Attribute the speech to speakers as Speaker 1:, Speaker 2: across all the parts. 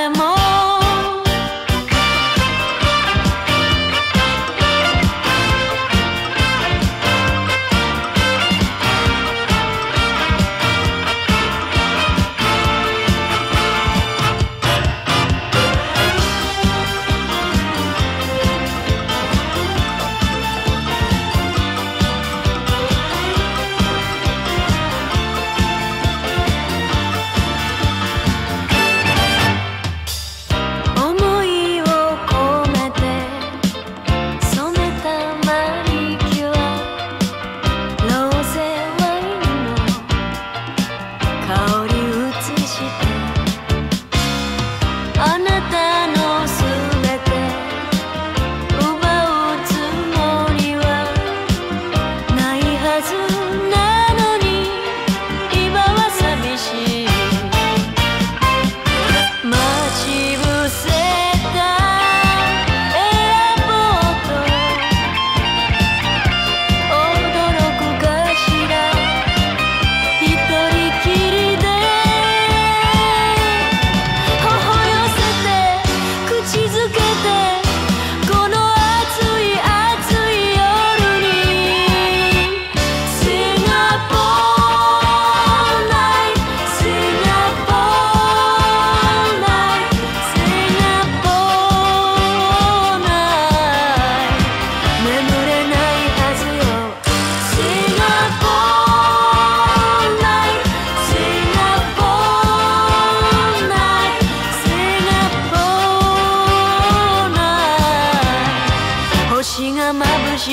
Speaker 1: podemos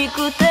Speaker 1: くて